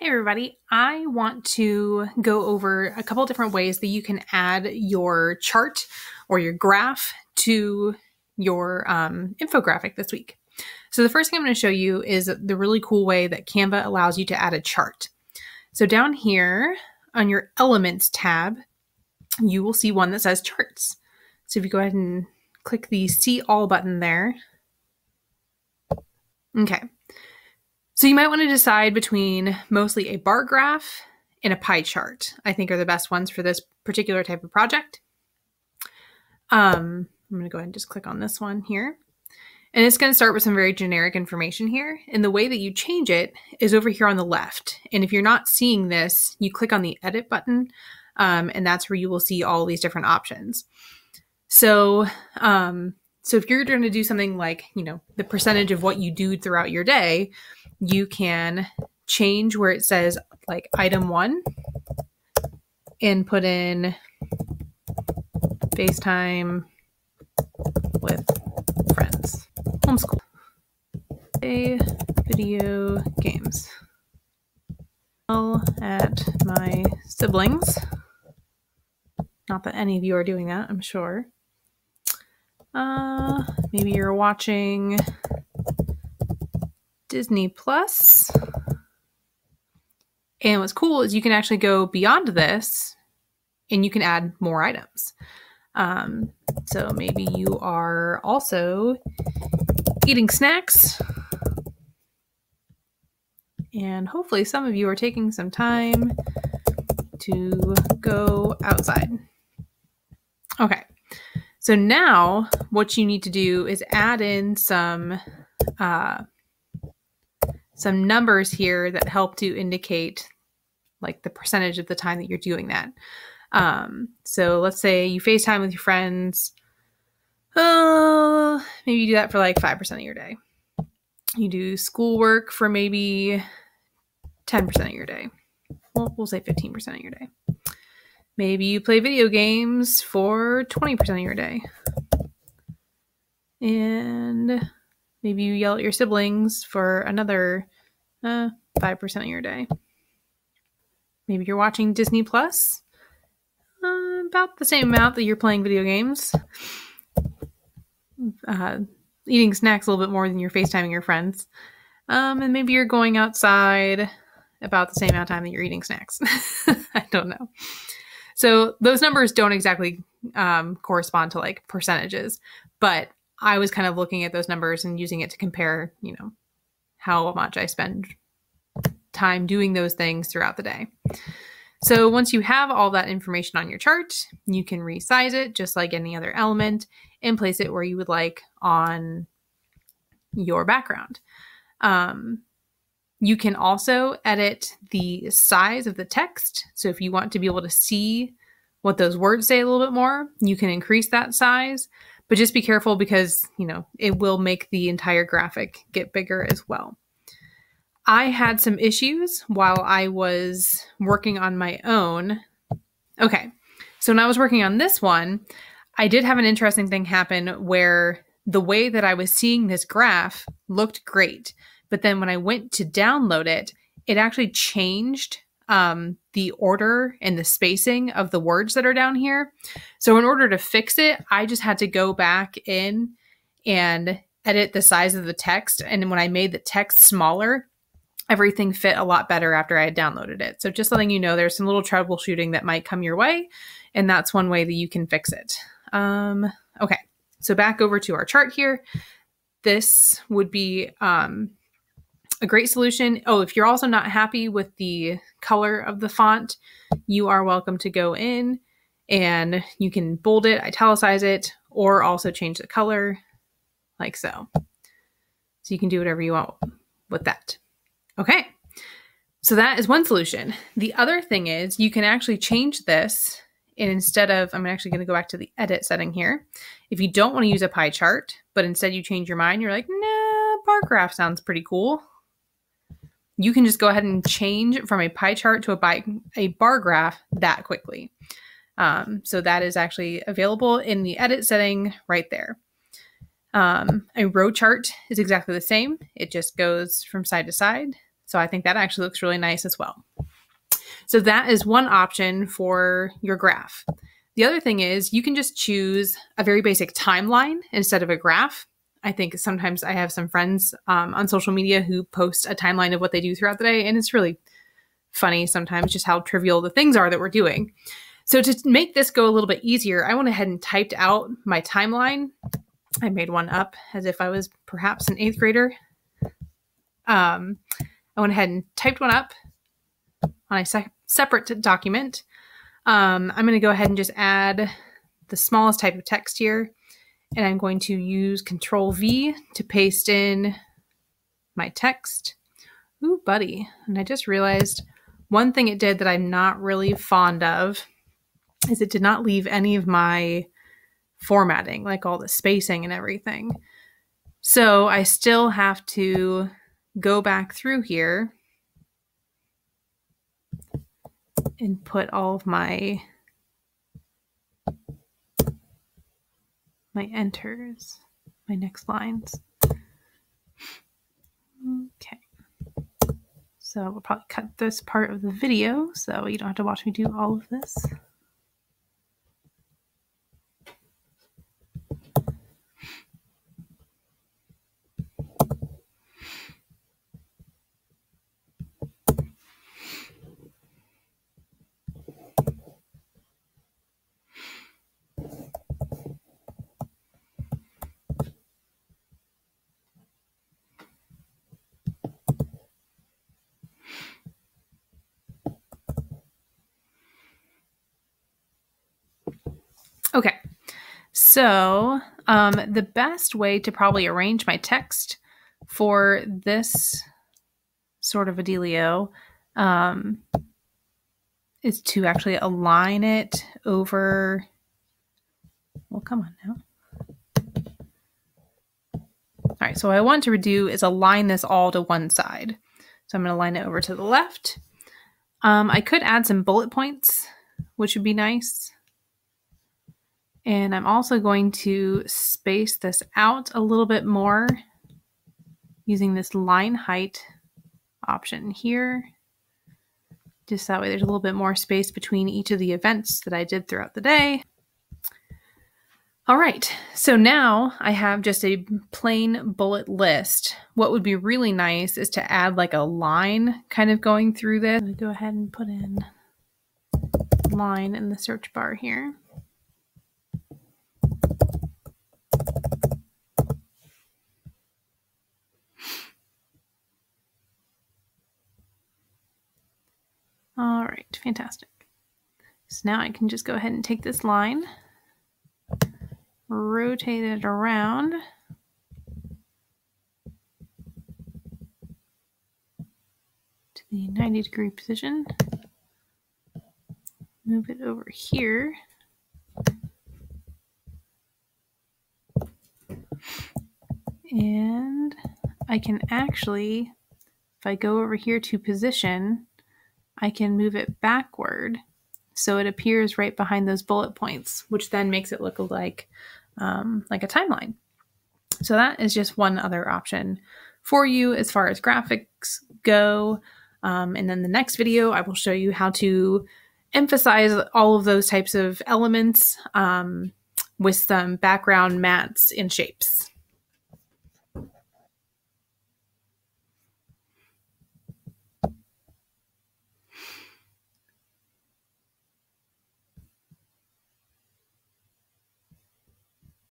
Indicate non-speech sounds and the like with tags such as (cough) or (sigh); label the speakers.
Speaker 1: Hey, everybody. I want to go over a couple different ways that you can add your chart or your graph to your um, infographic this week. So, the first thing I'm going to show you is the really cool way that Canva allows you to add a chart. So, down here on your Elements tab, you will see one that says Charts. So, if you go ahead and click the See All button there. Okay. So you might want to decide between mostly a bar graph and a pie chart, I think are the best ones for this particular type of project. Um, I'm going to go ahead and just click on this one here. And it's going to start with some very generic information here. And the way that you change it is over here on the left. And if you're not seeing this, you click on the edit button, um, and that's where you will see all these different options. So, um, so if you're going to do something like, you know, the percentage of what you do throughout your day, you can change where it says like item one and put in FaceTime with friends. Homeschool. A video games. Well, at my siblings. Not that any of you are doing that, I'm sure. Uh, maybe you're watching Disney Plus. And what's cool is you can actually go beyond this and you can add more items. Um, so maybe you are also eating snacks. And hopefully, some of you are taking some time to go outside. Okay, so now what you need to do is add in some uh, some numbers here that help to indicate like the percentage of the time that you're doing that. Um, so let's say you FaceTime with your friends. Uh, maybe you do that for like 5% of your day. You do schoolwork for maybe 10% of your day. Well, we'll say 15% of your day. Maybe you play video games for 20% of your day. And Maybe you yell at your siblings for another uh, 5% of your day. Maybe you're watching Disney Plus, uh, about the same amount that you're playing video games. Uh, eating snacks a little bit more than you're FaceTiming your friends. Um, and maybe you're going outside about the same amount of time that you're eating snacks. (laughs) I don't know. So those numbers don't exactly um, correspond to like percentages, but I was kind of looking at those numbers and using it to compare, you know, how much I spend time doing those things throughout the day. So once you have all that information on your chart, you can resize it just like any other element and place it where you would like on your background. Um, you can also edit the size of the text. So if you want to be able to see what those words say a little bit more, you can increase that size but just be careful because, you know, it will make the entire graphic get bigger as well. I had some issues while I was working on my own. Okay, so when I was working on this one, I did have an interesting thing happen where the way that I was seeing this graph looked great. But then when I went to download it, it actually changed um, the order and the spacing of the words that are down here. So, in order to fix it, I just had to go back in and edit the size of the text. And when I made the text smaller, everything fit a lot better after I had downloaded it. So, just letting you know, there's some little troubleshooting that might come your way, and that's one way that you can fix it. Um, okay, so back over to our chart here. This would be um, a great solution. Oh, if you're also not happy with the color of the font, you are welcome to go in and you can bold it, italicize it, or also change the color like so. So you can do whatever you want with that. Okay. So that is one solution. The other thing is you can actually change this and instead of, I'm actually going to go back to the edit setting here. If you don't want to use a pie chart, but instead you change your mind, you're like, nah, bar graph sounds pretty cool you can just go ahead and change from a pie chart to a, bi- a bar graph that quickly. Um, so that is actually available in the edit setting right there. Um, a row chart is exactly the same. It just goes from side to side. So I think that actually looks really nice as well. So that is one option for your graph. The other thing is you can just choose a very basic timeline instead of a graph. I think sometimes I have some friends um, on social media who post a timeline of what they do throughout the day, and it's really funny sometimes just how trivial the things are that we're doing. So to make this go a little bit easier, I went ahead and typed out my timeline. I made one up as if I was perhaps an eighth grader. Um, I went ahead and typed one up on a se- separate document. Um, I'm going to go ahead and just add the smallest type of text here. And I'm going to use Control V to paste in my text. Ooh, buddy. And I just realized one thing it did that I'm not really fond of is it did not leave any of my formatting, like all the spacing and everything. So I still have to go back through here and put all of my my enters, my next lines. Okay. So we'll probably cut this part of the video so you don't have to watch me do all of this. Okay. So, um, the best way to probably arrange my text for this sort of a dealio um, is to actually align it over. Well, come on now. All right, so what I want to do is align this all to one side. So I'm going to line it over to the left. Um, I could add some bullet points, which would be nice. And I'm also going to space this out a little bit more using this line height option here. Just that way there's a little bit more space between each of the events that I did throughout the day. All right, so now I have just a plain bullet list. What would be really nice is to add like a line kind of going through this. go ahead and put in line in the search bar here. All right, fantastic. So now I can just go ahead and take this line, rotate it around. to the 90 degree position. Move it over here. And I can actually, if I go over here to position, I can move it backward so it appears right behind those bullet points, which then makes it look like um, like a timeline. So that is just one other option for you as far as graphics go. Um, and then the next video, I will show you how to emphasize all of those types of elements um, with some background mats and shapes.